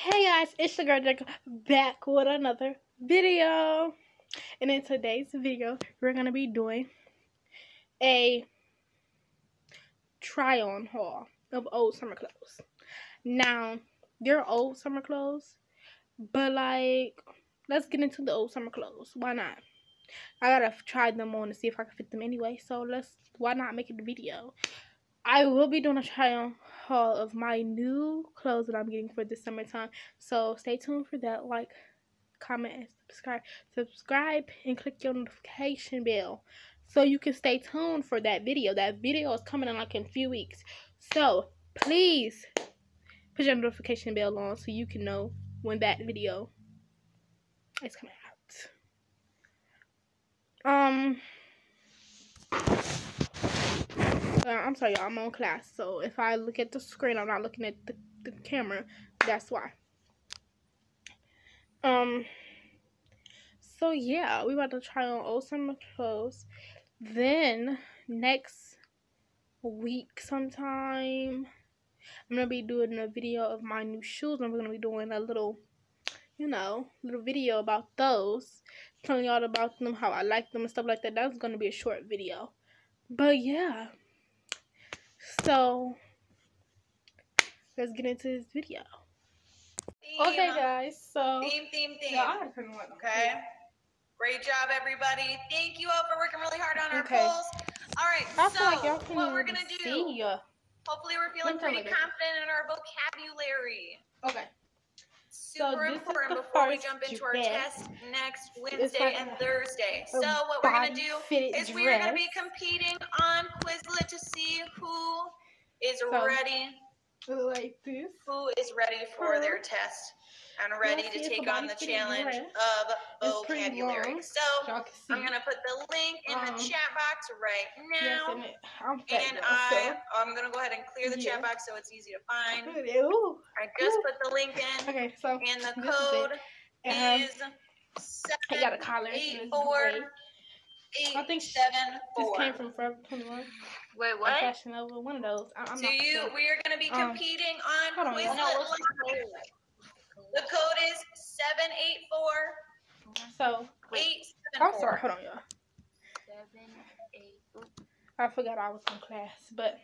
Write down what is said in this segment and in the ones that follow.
Hey guys, it's the girl Jacob back with another video. And in today's video, we're gonna be doing a try on haul of old summer clothes. Now, they're old summer clothes, but like, let's get into the old summer clothes. Why not? I gotta try them on to see if I can fit them anyway. So let's, why not make it a video? I will be doing a try on haul of my new clothes that I'm getting for the summertime. So stay tuned for that. Like, comment, and subscribe. Subscribe and click your notification bell so you can stay tuned for that video. That video is coming in like in a few weeks. So please put your notification bell on so you can know when that video is coming out. Um I'm sorry, y'all. I'm on class, so if I look at the screen, I'm not looking at the, the camera. That's why. Um. So yeah, we about to try on old summer clothes. Then next week, sometime, I'm gonna be doing a video of my new shoes. I'm gonna be doing a little, you know, little video about those, telling y'all about them, how I like them, and stuff like that. That's gonna be a short video. But yeah. So let's get into this video. Theme. Okay, guys. So Theme, theme, theme. Yeah, I turn one. Okay. Great job, everybody. Thank you all for working really hard on our Okay. polls. All right. I so like what we're gonna do? see ya. Hopefully, we're feeling Let pretty turn confident in our vocabulary. Okay. Super is important before we jump into our test next Wednesday and Thursday. So what we're gonna do is we are gonna be competing on Quizlet to see who is So- ready, Like this. who is ready for their test and ready Yes, to take on the challenge of vocabulary. So Y'all can see. I'm gonna put the link in the Um, chat box right Yes, now. and it, I'm and I, I'm gonna go ahead and clear the chat box so it's easy to find. so. Ooh. I just put the link in, Okay, so and the is code And is I got a collar. eight four eight I think seven four. This came from Forever 21. Wait, Or Fashion Nova, one of those. I, I'm So not you, sure. we are gonna be Um, competing on hold on, Quizlet. y'all. Live. The code is seven eight four So, eight I'm seven four. sorry. Hold on, y'all. Seven eight. I forgot I was in class, but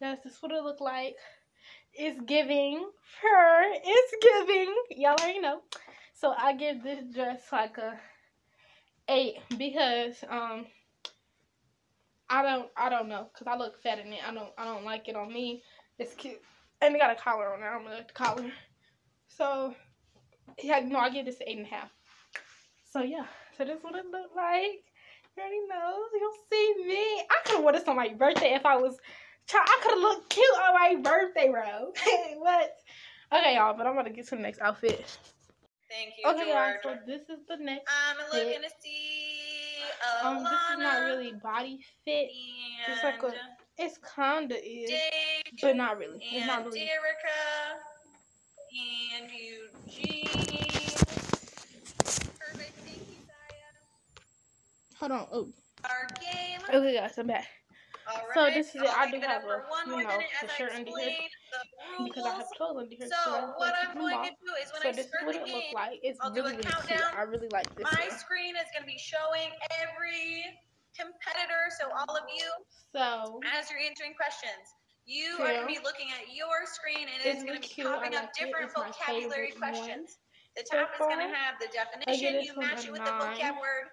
that's just what it looked like. It's giving her. It's giving. Y'all already know. So I give this dress like a eight because um I don't I don't know because I look fat in it. I don't I don't like it on me. It's cute and it got a collar on it. I don't really like the collar. So yeah, no, I give this an eight and a half. So yeah, so this is what it looked like. You already know. You'll see me. I could have worn this on my birthday if I was try. I could have looked cute on my birthday, bro. what? Okay, y'all. But I'm gonna get to the next outfit. Thank you, Okay, y'all. George. So this is the next. I'm looking to see Alana Um, this is not really body fit. It's like a. It's kinda is, but not really. It's not really. Derica and Eugene. Perfect. Thank you, Saya. Hold on. Oh. Our game. Okay, guys. I'm back. Right. So this is it. I do have a, you know, the shirt under here the because I have clothes under here. So I what I'm going off. to do is when So I this is start what the it looks like. It's I'll do really, a really cute. I really like this my one. screen is going to be showing every competitor. So all of you, So as you're answering questions, you Yeah. are going to be looking at your screen and It's going to be. Popping up different vocabulary one questions. The so top is going to have the definition. You match it with the vocab word.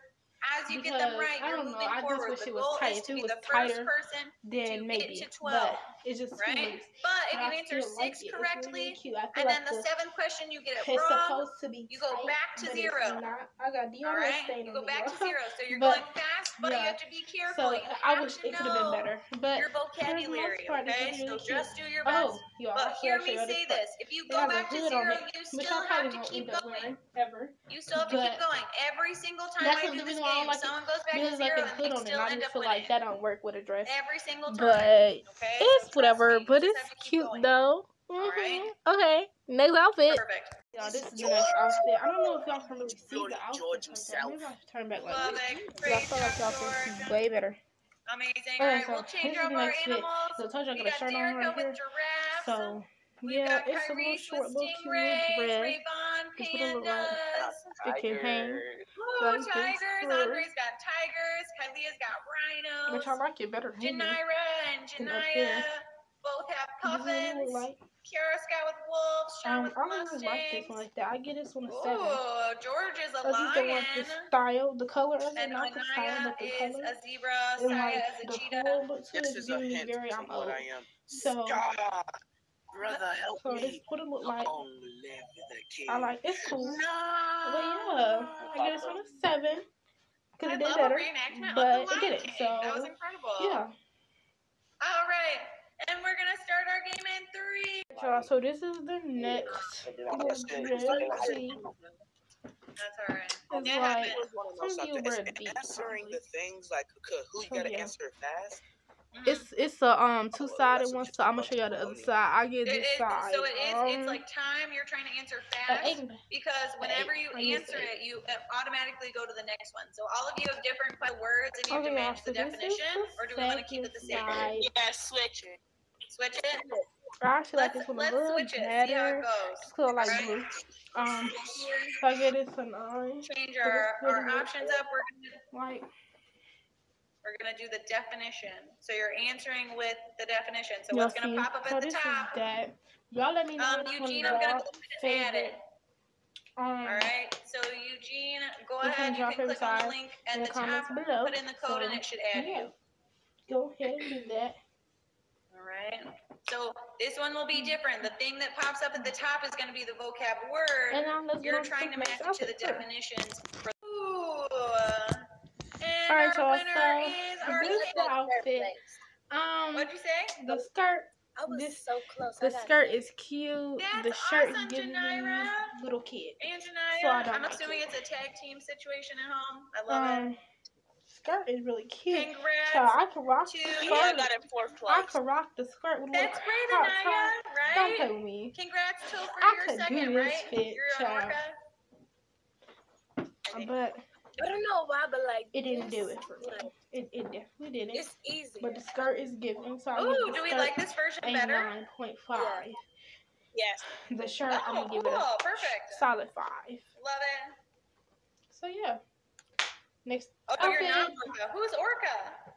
As you get them right, you're don't know. moving I just forward. wish The it was goal tight. is to be the first person then to maybe. get to 12, but it's just right? But if you I answer like six really correctly, feel and like then the the, seventh question you get it wrong, supposed to be you go tight, back to zero. Not. I got all deodorant right? You go back to zero. So you're going fast, but you have to be careful. So I wish it could have been better. But your vocabulary, part, okay? really So cute. just do your oh, best. oh, y'all, But hear me say this: if you go back to zero, you still have to keep going. ever. You still have to keep going. Every single time I do this reason why I don't game, like someone goes back to like zero a and hood they on it, still end up feel like that don't work with a dress. Every single time. But it's whatever. But it's have to keep cute though. Alright. Mhm. Okay, next outfit. Perfect. Y'all, this is the next outfit. I don't know if y'all can really see the outfit. George like. Maybe I should turn back like Love this. it. 'Cause I Great feel like y'all job, can George. see way better. Amazing. Okay, Alright, so we'll this change is up the our next fit. animals. So I told you I We got a shirt on right here. So We've Yeah, got it's a little short, with little cute Stingrays, dress. Rayvon That's what it look like. Pandas. It can hang. Ooh, tigers. fur. Andre's got tigers. Kylia's got rhinos. Which I like it better than him. Janira and Janaya there. Both have This is what puffins. look like. Kiara's got with wolves. Sean Um, with I don't really like this one like that. I get this one a seven. Ooh, George is a I just don't like the style, the color of it, And not the style, but the is color. a zebra. And Saya like is a the cheetah. whole look to This it is a me hint very to I'm what old. I am. So, Stop! Brother, help so this me. what it look like. Only live with a kid. I like it's cool. No. But yeah, I get this one a seven. Could I have did better. but of the it did Lion it, so, that was incredible. Yeah. All right, and we're gonna start our game in three. Y'all, so this is the next little That's all right. It's It like happens. some you It's wear beat. answering the things like who you gotta yeah. answer fast. It's it's a um two sided one, so I'm gonna show y'all the other side. I get this it- side. so it is. um, it's like time. You're trying to answer fast because whenever you answer it, you uh, automatically go to the next one. So all of you have different words, and you have to Okay, y'all, match so the definition, or do we want to keep it the same? second side. Yeah, switch it. Switch it. I actually like Let's this one a little switch it. See how it better. goes. Just 'cause I like Right. blue. Um, so I get this a nine. Change our, our options up. We're gonna Like we're gonna do the definition. So you're answering with the definition. So what's gonna see, pop up so at the top? that. Y'all let me know Um, Eugene, I'm gonna go ahead and add it. Um, All right. So Eugene, go ahead. You can click on the link in at the the top. below. Put in the code, and So, it should add yeah. you. Go ahead and do that. All right. So this one will be different. The thing that pops up at the top is going to be the vocab word. And now let's You're trying to match it to the definitions. For, ooh. And All right, our y'all. winner So is our this outfit. Um, What'd you say? the skirt. I was This- so close. The skirt is cute. That's the shirt awesome, giving me Janira. little kid. And So Janaya, I'm like assuming it. it's a tag team situation at home. I love it. Skirt is really cute. Congrats. So I can rock to the you. Yeah, I skirt. got it fourth I place. can rock the skirt with a little That's great, crop Anaya, top. Don't play right? with me. Congrats, Till, for I your could do this right? fit, You're an child. orca. Uh, but I don't know why, but like it didn't do it for me. like, It, it definitely didn't. It's easy. But the skirt is giving, so I Ooh, give the do we like this version a better? nine point five. Yes. The shirt, I'm Oh, gonna give it a Perfect. solid five. Love it. So yeah. Next Oh, you're not Orca. Who's Orca?